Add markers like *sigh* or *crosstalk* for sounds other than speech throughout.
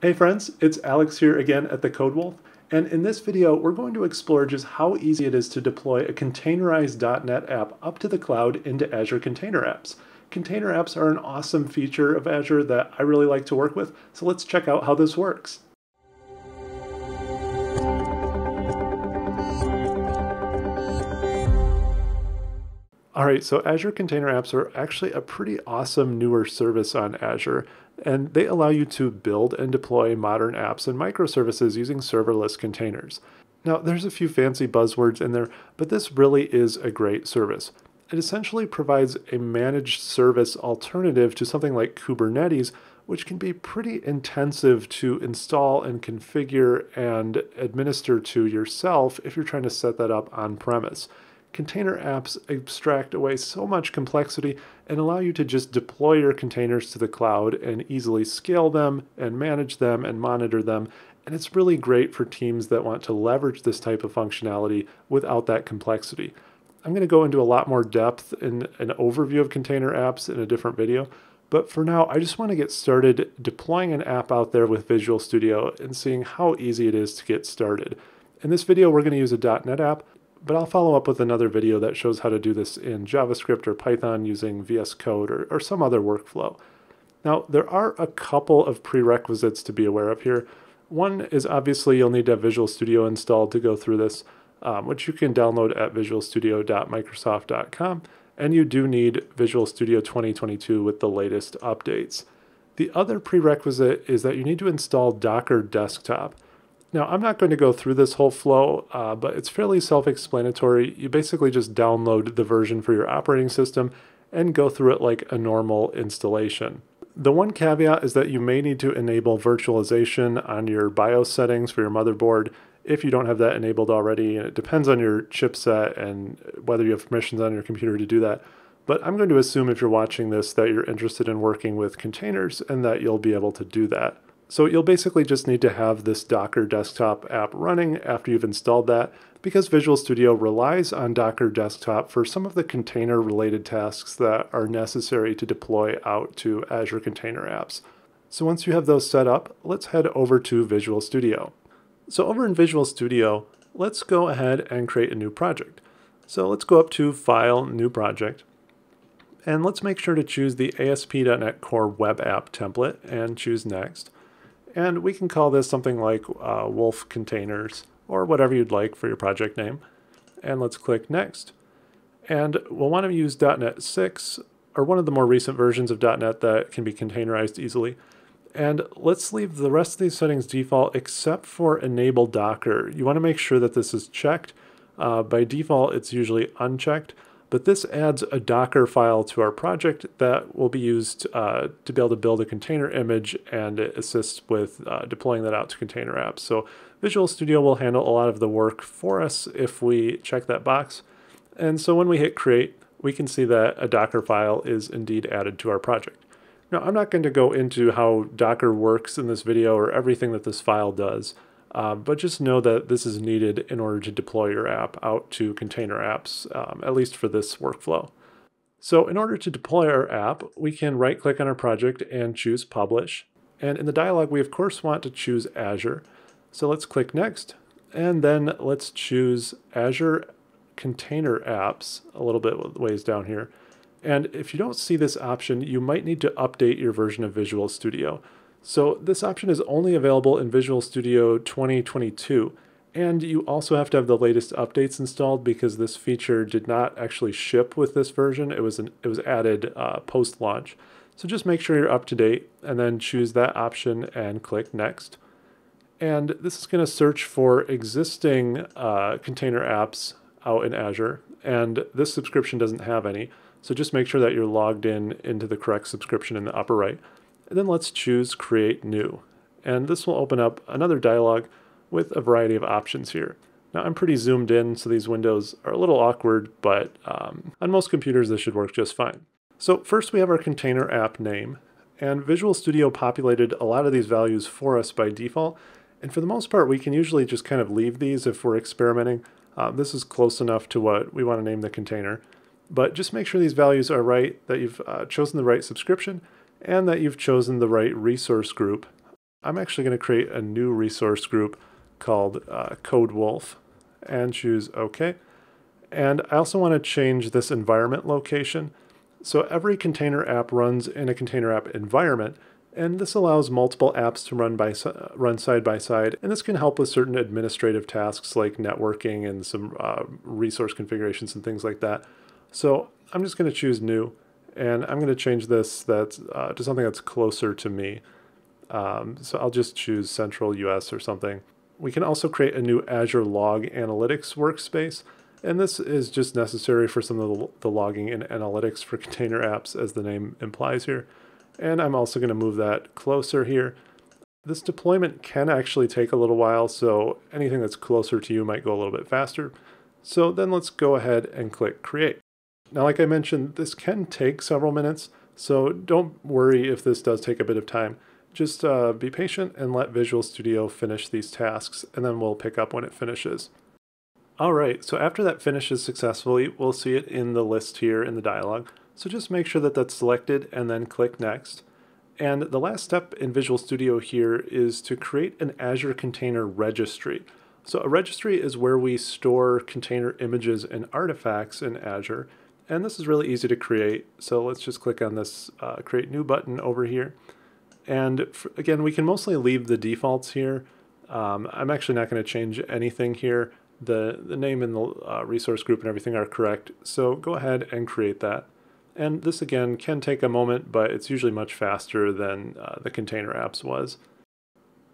Hey friends, it's Alex here again at the Code Wolf, and in this video we're going to explore just how easy it is to deploy a containerized .NET app up to the cloud into Azure Container Apps. Container apps are an awesome feature of Azure that I really like to work with, so let's check out how this works. All right, so Azure Container Apps are actually a pretty awesome newer service on Azure, and they allow you to build and deploy modern apps and microservices using serverless containers. Now, there's a few fancy buzzwords in there, but this really is a great service. It essentially provides a managed service alternative to something like Kubernetes, which can be pretty intensive to install and configure and administer to yourself if you're trying to set that up on premise. Container apps abstract away so much complexity and allow you to just deploy your containers to the cloud and easily scale them and manage them and monitor them. And it's really great for teams that want to leverage this type of functionality without that complexity. I'm going to go into a lot more depth in an overview of container apps in a different video. But for now, I just want to get started deploying an app out there with Visual Studio and seeing how easy it is to get started. In this video, we're going to use a .NET app, but I'll follow up with another video that shows how to do this in JavaScript or Python using VS Code or, or some other workflow. Now, there are a couple of prerequisites to be aware of here. One is obviously you'll need to have Visual Studio installed to go through this, um, which you can download at visualstudio.microsoft.com, and you do need Visual Studio 2022 with the latest updates. The other prerequisite is that you need to install Docker Desktop. Now, I'm not going to go through this whole flow, uh, but it's fairly self-explanatory. You basically just download the version for your operating system and go through it like a normal installation. The one caveat is that you may need to enable virtualization on your BIOS settings for your motherboard if you don't have that enabled already, and it depends on your chipset and whether you have permissions on your computer to do that. But I'm going to assume if you're watching this that you're interested in working with containers and that you'll be able to do that. So you'll basically just need to have this Docker desktop app running after you've installed that because Visual Studio relies on Docker desktop for some of the container related tasks that are necessary to deploy out to Azure Container Apps. So once you have those set up, let's head over to Visual Studio. So over in Visual Studio, let's go ahead and create a new project. So let's go up to File, New Project, and let's make sure to choose the ASP.NET Core Web App template and choose Next. And we can call this something like uh, Wolf Containers or whatever you'd like for your project name. And let's click Next. And we'll want to use .NET 6 or one of the more recent versions of .NET that can be containerized easily. And let's leave the rest of these settings default except for enable Docker. You want to make sure that this is checked. Uh, by default, it's usually unchecked. But this adds a Docker file to our project that will be used uh, to be able to build a container image and assist with uh, deploying that out to container apps. So Visual Studio will handle a lot of the work for us if we check that box. And so when we hit create, we can see that a Docker file is indeed added to our project. Now, I'm not going to go into how Docker works in this video or everything that this file does. Uh, but just know that this is needed in order to deploy your app out to container apps, um, at least for this workflow. So in order to deploy our app, we can right click on our project and choose publish. And in the dialog, we of course want to choose Azure. So let's click next. And then let's choose Azure Container Apps a little bit ways down here. And if you don't see this option, you might need to update your version of Visual Studio. So this option is only available in Visual Studio 2022. And you also have to have the latest updates installed because this feature did not actually ship with this version. It was an, it was added uh, post launch. So just make sure you're up to date and then choose that option and click next. And this is going to search for existing uh, container apps out in Azure. And this subscription doesn't have any. So just make sure that you're logged in into the correct subscription in the upper right. And then let's choose Create New. And this will open up another dialog with a variety of options here. Now I'm pretty zoomed in, so these windows are a little awkward, but um, on most computers this should work just fine. So first we have our container app name, and Visual Studio populated a lot of these values for us by default, and for the most part we can usually just kind of leave these if we're experimenting. Uh, this is close enough to what we want to name the container. But just make sure these values are right, that you've uh, chosen the right subscription, and that you've chosen the right resource group. I'm actually going to create a new resource group called uh, CodeWolf and choose OK. And I also want to change this environment location. So every container app runs in a container app environment, and this allows multiple apps to run by run side by side. And this can help with certain administrative tasks like networking and some uh, resource configurations and things like that. So I'm just going to choose new, and I'm going to change this uh, to something that's closer to me. Um, so I'll just choose Central US or something. We can also create a new Azure Log Analytics workspace. And this is just necessary for some of the, the logging and analytics for container apps, as the name implies here. And I'm also going to move that closer here. This deployment can actually take a little while, so anything that's closer to you might go a little bit faster. So then let's go ahead and click Create. Now, like I mentioned, this can take several minutes, so don't worry if this does take a bit of time. Just uh, be patient and let Visual Studio finish these tasks, and then we'll pick up when it finishes. All right, so after that finishes successfully, we'll see it in the list here in the dialog. So just make sure that that's selected and then click Next. And the last step in Visual Studio here is to create an Azure Container Registry. So a registry is where we store container images and artifacts in Azure. And this is really easy to create. So let's just click on this uh, Create New button over here. And for, again, we can mostly leave the defaults here. Um, I'm actually not going to change anything here. The, the name and the uh, resource group and everything are correct. So go ahead and create that. And this again can take a moment, but it's usually much faster than uh, the container apps was.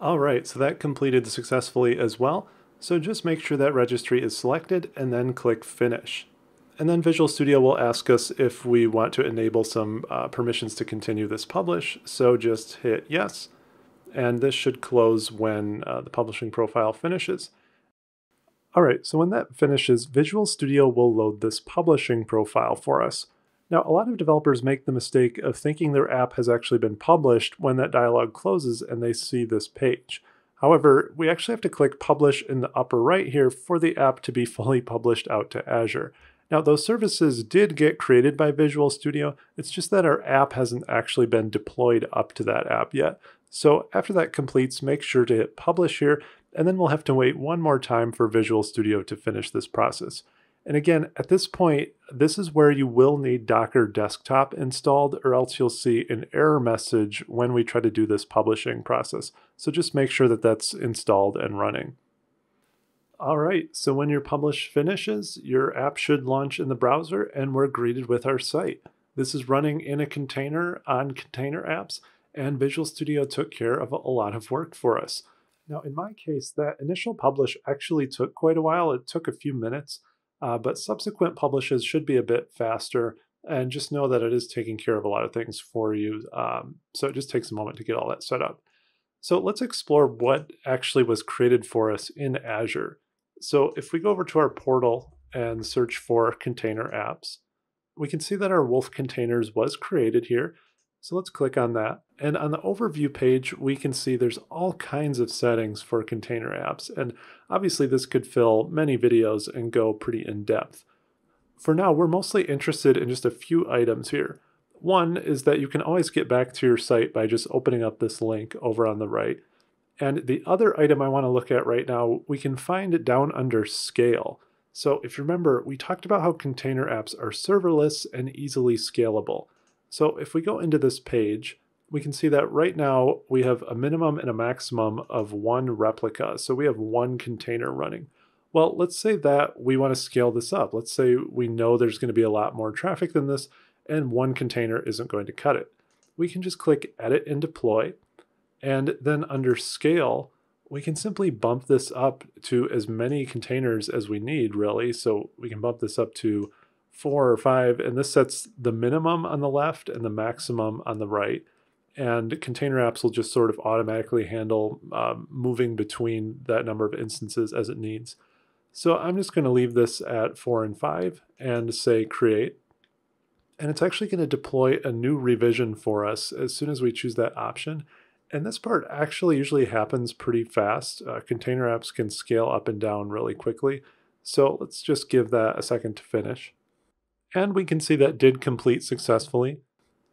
All right, so that completed successfully as well. So just make sure that registry is selected and then click Finish. And then Visual Studio will ask us if we want to enable some uh, permissions to continue this publish. So just hit yes. And this should close when uh, the publishing profile finishes. All right, so when that finishes, Visual Studio will load this publishing profile for us. Now, a lot of developers make the mistake of thinking their app has actually been published when that dialog closes and they see this page. However, we actually have to click Publish in the upper right here for the app to be *laughs* fully published out to Azure. Now, those services did get created by Visual Studio. It's just that our app hasn't actually been deployed up to that app yet. So after that completes, make sure to hit publish here, and then we'll have to wait one more time for Visual Studio to finish this process. And again, at this point, this is where you will need Docker Desktop installed, or else you'll see an error message when we try to do this publishing process. So just make sure that that's installed and running. All right, so when your publish finishes, your app should launch in the browser and we're greeted with our site. This is running in a container on container apps, and Visual Studio took care of a lot of work for us. Now, in my case, that initial publish actually took quite a while. It took a few minutes, uh, but subsequent publishes should be a bit faster. And just know that it is taking care of a lot of things for you. Um, so it just takes a moment to get all that set up. So let's explore what actually was created for us in Azure. So if we go over to our portal and search for container apps, we can see that our Wolf containers was created here. So let's click on that. And on the overview page, we can see there's all kinds of settings for container apps. And obviously this could fill many videos and go pretty in depth. For now, we're mostly interested in just a few items here. One is that you can always get back to your site by just opening up this link over on the right. And the other item I want to look at right now, we can find it down under scale. So if you remember, we talked about how container apps are serverless and easily scalable. So if we go into this page, we can see that right now we have a minimum and a maximum of one replica. So we have one container running. Well, let's say that we want to scale this up. Let's say we know there's going to be a lot more traffic than this and one container isn't going to cut it. We can just click edit and deploy and then under scale, we can simply bump this up to as many containers as we need, really. So we can bump this up to four or five, and this sets the minimum on the left and the maximum on the right. And container apps will just sort of automatically handle um, moving between that number of instances as it needs. So I'm just going to leave this at four and five and say create. And it's actually going to deploy a new revision for us as soon as we choose that option. And this part actually usually happens pretty fast. Uh, container apps can scale up and down really quickly. So let's just give that a second to finish. And we can see that did complete successfully.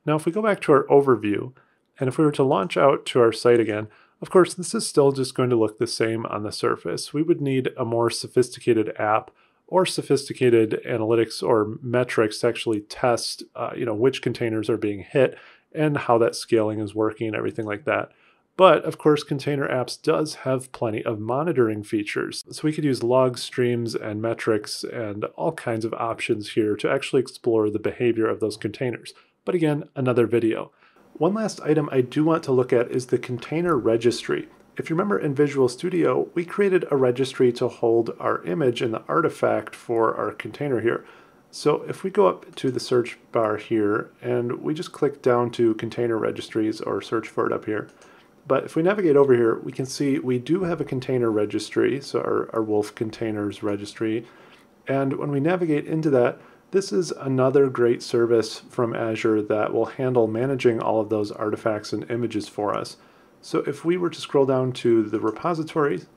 Now, if we go back to our overview, and if we were to launch out to our site again, Of course, this is still just going to look the same on the surface. We would need a more sophisticated app or sophisticated analytics or metrics to actually test, uh, you know, which containers are being hit and how that scaling is working and everything like that. But of course, Container Apps does have plenty of monitoring features. So we could use log streams and metrics and all kinds of options here to actually explore the behavior of those containers. But again, another video. One last item I do want to look at is the container registry. If you remember in Visual Studio, we created a registry to hold our image and the artifact for our container here. So if we go up to the search bar here and we just click down to container registries or search for it up here, but if we navigate over here, we can see we do have a container registry, so our, our Wolf containers registry. And when we navigate into that, this is another great service from Azure that will handle managing all of those artifacts and images for us. So if we were to scroll down to the repositories,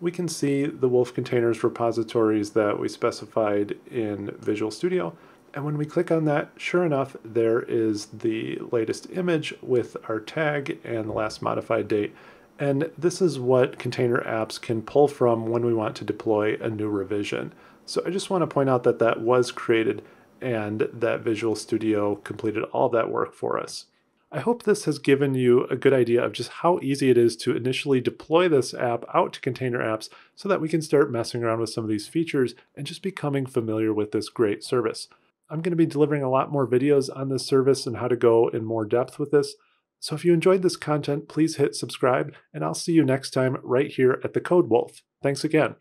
we can see the Wolf containers repositories that we specified in Visual Studio. And when we click on that, sure enough, there is the latest image with our tag and the last modified date. And this is what container apps can pull from when we want to deploy a new revision. So I just want to point out that that was created and that Visual Studio completed all that work for us. I hope this has given you a good idea of just how easy it is to initially deploy this app out to container apps so that we can start messing around with some of these features and just becoming familiar with this great service. I'm going to be delivering a lot more videos on this service and how to go in more depth with this. So if you enjoyed this content, please hit subscribe, and I'll see you next time right here at the Code Wolf. Thanks again.